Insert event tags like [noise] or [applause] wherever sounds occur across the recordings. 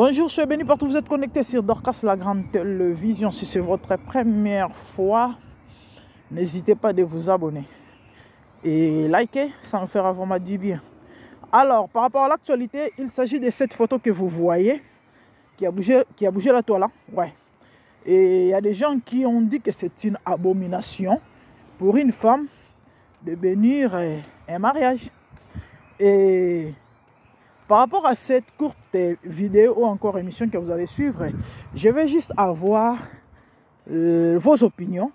Bonjour, soyez bénis partout. Vous êtes connecté sur Dorcas La Grande Télévision. Si c'est votre première fois, n'hésitez pas de vous abonner et liker, ça me fera vraiment du bien. Alors, par rapport à l'actualité, il s'agit de cette photo que vous voyez qui a bougé, la toile. Hein. Ouais. Et il y a des gens qui ont dit que c'est une abomination pour une femme de bénir un mariage. Et par rapport à cette courte vidéo ou encore émission que vous allez suivre, je vais juste avoir euh, vos opinions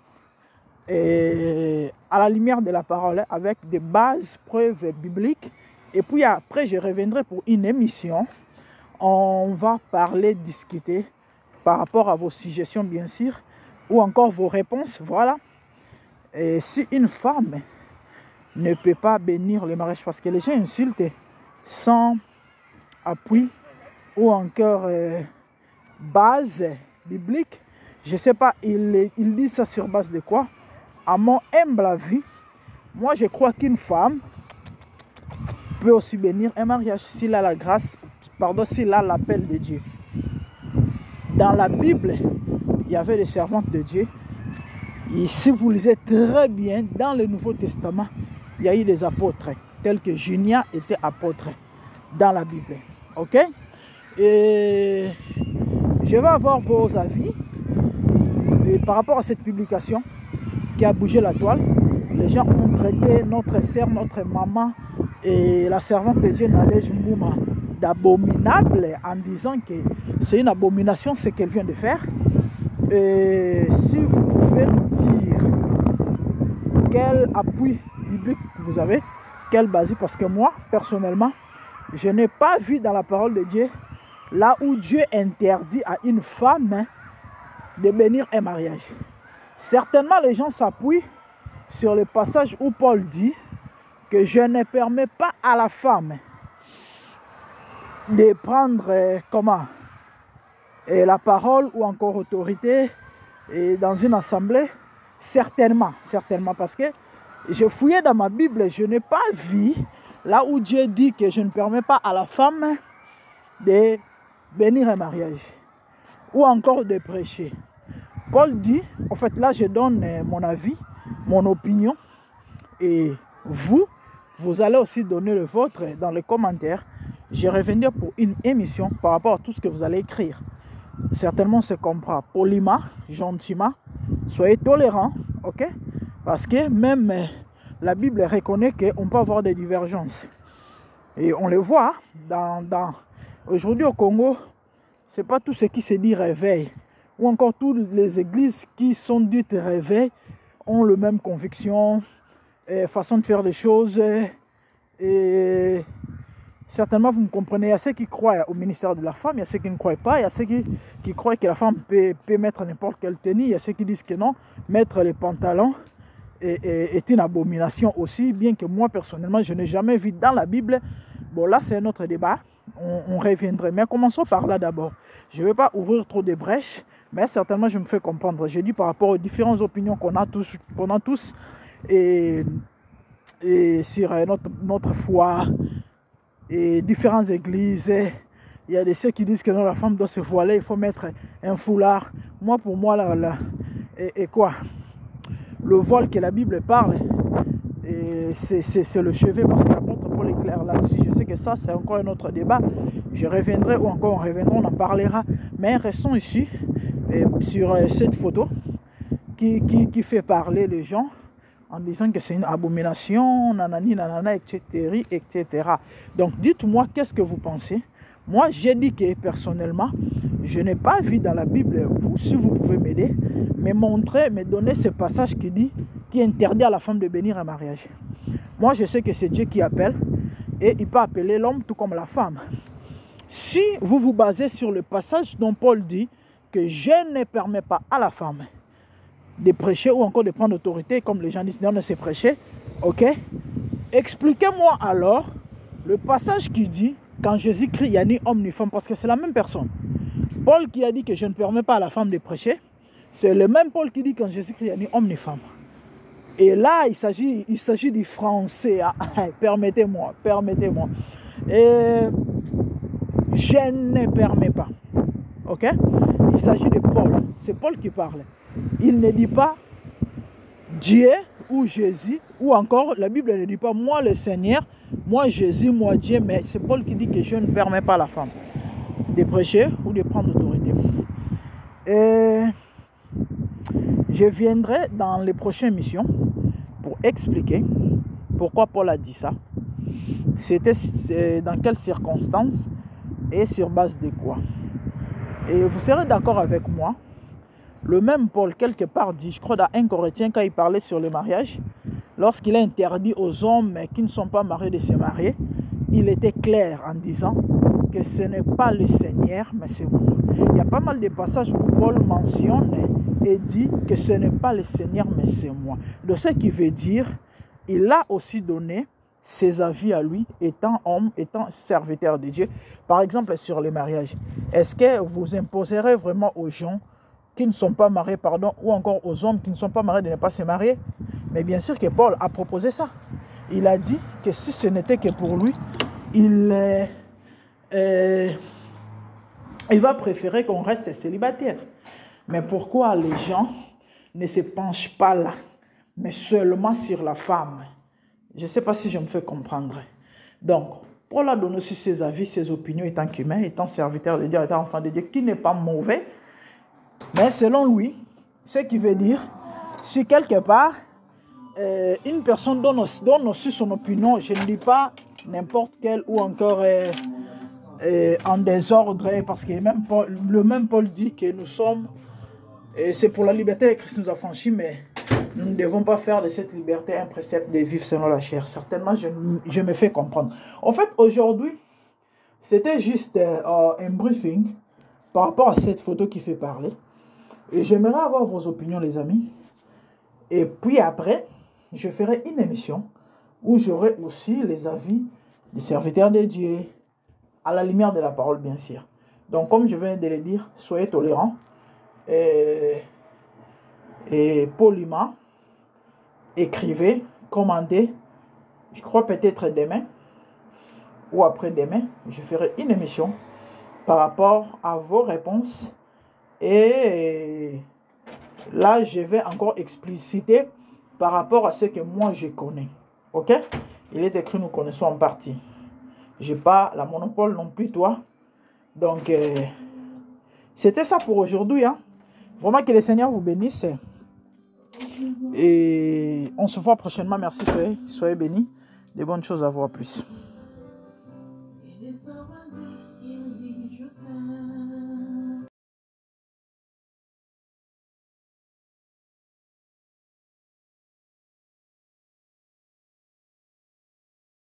et à la lumière de la parole avec des bases, preuves bibliques. Et puis après, je reviendrai pour une émission. On va parler, discuter par rapport à vos suggestions, bien sûr, ou encore vos réponses. Voilà. Et si une femme ne peut pas bénir le mariage parce que les gens insultent sans appui ou encore euh, base biblique. Je ne sais pas, il, il dit ça sur base de quoi? À mon humble avis, moi je crois qu'une femme peut aussi bénir un mariage s'il a la grâce, pardon, s'il a l'appel de Dieu. Dans la Bible, il y avait des servantes de Dieu. Et si vous lisez très bien, dans le Nouveau Testament, il y a eu des apôtres, tels que Junia était apôtre dans la Bible. Ok? Et je vais avoir vos avis. Et par rapport à cette publication qui a bougé la toile, les gens ont traité notre sœur, notre maman et la servante de Dieu Nadège Mbouma d'abominable en disant que c'est une abomination ce qu'elle vient de faire. Et si vous pouvez nous dire quel appui biblique vous avez, quelle base, parce que moi, personnellement, je n'ai pas vu dans la parole de Dieu là où Dieu interdit à une femme de bénir un mariage. Certainement, les gens s'appuient sur le passage où Paul dit que je ne permets pas à la femme de prendre euh, comment et la parole ou encore autorité et dans une assemblée. Certainement, certainement, parce que je fouillais dans ma Bible, je n'ai pas vu Là où Dieu dit que je ne permets pas à la femme de bénir un mariage ou encore de prêcher. Paul dit, en fait là je donne euh, mon avis, mon opinion et vous, vous allez aussi donner le vôtre dans les commentaires. Je reviendrai pour une émission par rapport à tout ce que vous allez écrire. Certainement, se comprend poliment, gentiment. Soyez tolérants, ok? Parce que même euh, la Bible reconnaît qu'on peut avoir des divergences. Et on le voit dans, aujourd'hui au Congo, c'est pas tout ce qui se dit réveil, ou encore toutes les églises qui sont dites réveil ont la même conviction, façon de faire les choses. Et certainement, vous me comprenez, il y a ceux qui croient au ministère de la femme, il y a ceux qui ne croient pas, il y a ceux qui, croient que la femme peut mettre n'importe quelle tenue, il y a ceux qui disent que non, mettre les pantalons est, une abomination aussi, bien que moi personnellement, je n'ai jamais vu dans la Bible. Bon, là, c'est un autre débat. On, reviendrait. Mais commençons par là d'abord. Je ne vais pas ouvrir trop de brèches, mais certainement, je me fais comprendre. J'ai dit par rapport aux différentes opinions qu'on a tous, qu'on a tous et, et sur notre, notre foi et différentes églises. Il y a des ceux qui disent que non, la femme doit se voiler, il faut mettre un foulard. Moi, pour moi, là, là et quoi? Le voile que la Bible parle, c'est le chevet parce que l'apôtre Paul est clair là-dessus. Je sais que ça, c'est encore un autre débat. Je reviendrai ou encore on reviendra, on en parlera. Mais restons ici sur euh, cette photo qui, qui, fait parler les gens en disant que c'est une abomination, nanani, nanana, etc. etc. Donc dites-moi qu'est-ce que vous pensez? Moi, j'ai dit que personnellement, je n'ai pas vu dans la Bible, vous, si vous pouvez m'aider, me montrer, me donner ce passage qui dit, qui interdit à la femme de bénir un mariage. Moi, je sais que c'est Dieu qui appelle et il peut appeler l'homme tout comme la femme. Si vous vous basez sur le passage dont Paul dit que je ne permets pas à la femme de prêcher ou encore de prendre autorité, comme les gens disent, non, ne se prêcher, ok? Expliquez-moi alors le passage qui dit, quand Jésus crie, il n'y a ni homme ni femme, parce que c'est la même personne. Paul qui a dit que je ne permets pas à la femme de prêcher, c'est le même Paul qui dit quand Jésus-Christ a ni homme ni femme. Et là, il s'agit, il s'agit du français. Hein. [laughs] permettez-moi, permettez-moi. Et je ne permets pas. Ok? Il s'agit de Paul. C'est Paul qui parle. Il ne dit pas Dieu ou Jésus, ou encore la Bible ne dit pas moi le Seigneur, moi Jésus, moi Dieu, mais c'est Paul qui dit que je ne permets pas à la femme de prêcher ou de prendre autorité. Et je viendrai dans les prochaines missions pour expliquer pourquoi Paul a dit ça. C'était dans quelles circonstances et sur base de quoi. Et vous serez d'accord avec moi le même Paul, quelque part, dit, je crois, dans 1 Corinthien, quand il parlait sur le mariage, lorsqu'il a interdit aux hommes qui ne sont pas mariés de se marier, il était clair en disant que ce n'est pas le Seigneur, mais c'est moi. Il y a pas mal de passages où Paul mentionne et dit que ce n'est pas le Seigneur, mais c'est moi. De ce qui veut dire, il a aussi donné ses avis à lui, étant homme, étant serviteur de Dieu. Par exemple, sur le mariage, est-ce que vous imposerez vraiment aux gens qui ne sont pas mariés, pardon, ou encore aux hommes qui ne sont pas mariés de ne pas se marier? Mais bien sûr que Paul a proposé ça. Il a dit que si ce n'était que pour lui, il, euh, il va préférer qu'on reste célibataire. Mais pourquoi les gens ne se penchent pas là, mais seulement sur la femme? Je ne sais pas si je me fais comprendre. Donc, Paul a donné aussi ses avis, ses opinions, étant qu'humain, étant serviteur de Dieu, étant enfant de Dieu, qui n'est pas mauvais, mais selon lui, ce qui veut dire, si quelque part, euh, une personne donne, aussi son opinion, je ne dis pas n'importe quelle ou encore euh, euh, en désordre, parce que le même Paul dit que nous sommes, c'est pour la liberté que Christ nous a franchi, mais nous ne devons pas faire de cette liberté un précepte de vivre selon la chair. Certainement, je me fais comprendre. En fait, aujourd'hui, c'était juste un briefing par rapport à cette photo qui fait parler. Et j'aimerais avoir vos opinions, les amis. Et puis après, je ferai une émission où j'aurai aussi les avis des serviteurs de Dieu, à la lumière de la parole, bien sûr. Donc, comme je viens de le dire, soyez tolérants et, et poliment. Écrivez, commandez. Je crois peut-être demain ou après-demain, je ferai une émission par rapport à vos réponses et là, je vais encore expliciter par rapport à ce que moi je connais. Ok? Il est écrit, nous connaissons en partie. Je n'ai pas la monopole non plus, toi. Donc, euh, c'était ça pour aujourd'hui. Hein. Vraiment que le Seigneur vous bénisse. Et on se voit prochainement. Merci, soyez, soyez bénis. Des bonnes choses à voir plus.